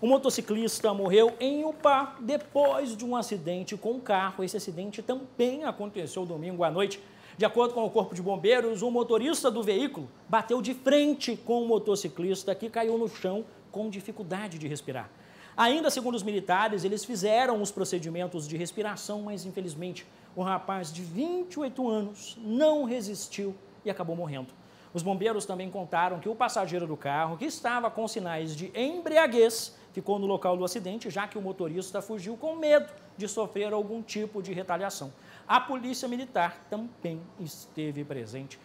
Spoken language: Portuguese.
O motociclista morreu em Upá depois de um acidente com um carro. Esse acidente também aconteceu domingo à noite. De acordo com o Corpo de Bombeiros, o motorista do veículo bateu de frente com o motociclista que caiu no chão com dificuldade de respirar. Ainda segundo os militares, eles fizeram os procedimentos de respiração, mas infelizmente o rapaz de 28 anos não resistiu e acabou morrendo. Os bombeiros também contaram que o passageiro do carro, que estava com sinais de embriaguez, ficou no local do acidente, já que o motorista fugiu com medo de sofrer algum tipo de retaliação. A polícia militar também esteve presente.